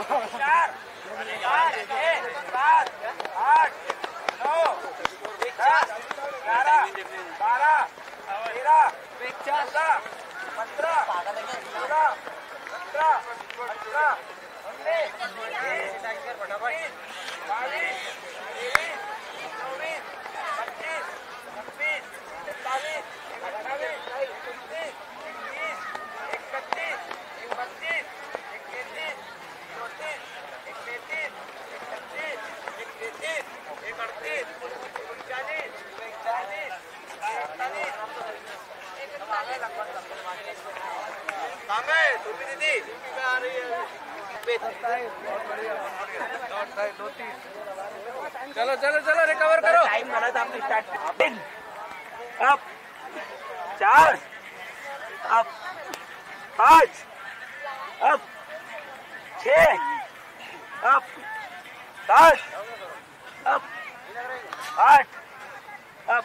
सात आठ नौ दस बारह तेरह चौदह पंद्रह सोलह सत्रह अठारह उन्नीस बीस बाईस चलो चलो चलो रिकवर करो। टाइम था आपने स्टार्ट अप चार। अप पाँच। अप छ अप सात। अप आठ। अप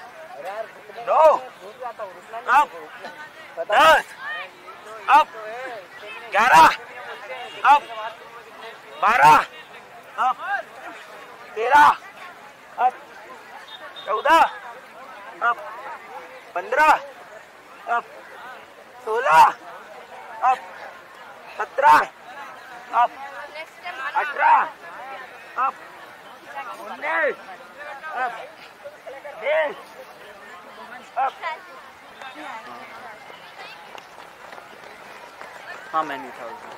नौ। अप दस। अप ग्यारह। अप बारह। अप तेरह। अप चौदह। अप पंद्रह। अप सोलह। अप सत्रह। अप अठारह। अप उन्नीस। अप बीस। अप हाँ मैं नहीं था उसमें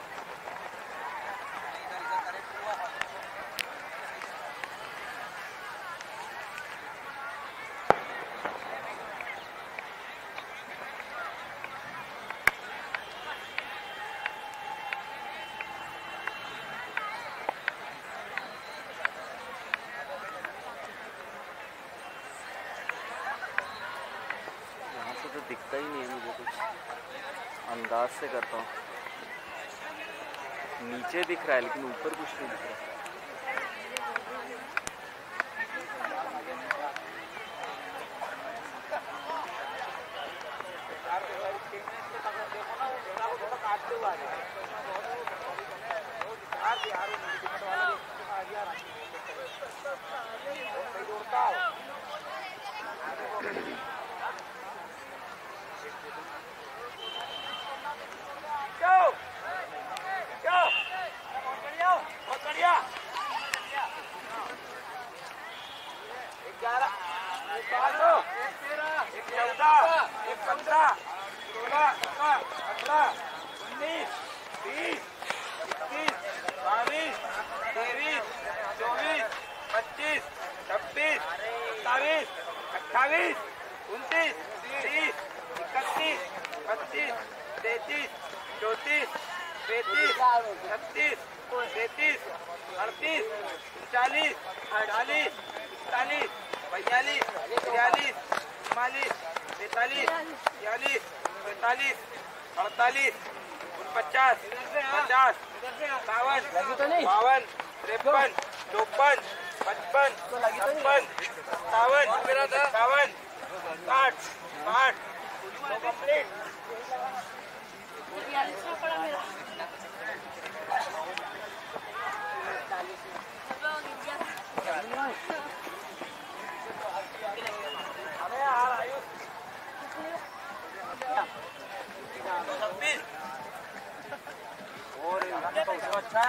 तो दिखता ही नहीं है मुझे कुछ। अंदाज से करता हूँ। नीचे दिख रहा है लेकिन ऊपर कुछ नहीं दिख रहा! पंद्रह, सोलह, सत्रह, अठारह, उन्नीस, बीस, इक्कीस, बाईस, तेईस, चौबीस, पच्चीस, छब्बीस, सत्ताईस, अट्ठाईस, उनतीस, तीस, इकतीस बत्तीस तैतीस, चौंतीस, पैंतीस, छत्तीस, सैंतीस, अड़तीस, उनचालीस, अड़तालीस इकतालीस बयालीस तिरालीस चौवालीस पैंतालीस, छियालीस अड़तालीस, उनपचास, पचास बावन बावन, तिरपन, चौपन, पचपन, छप्पन, सत्तावन सत्तावन, साठ साठ अच्छा।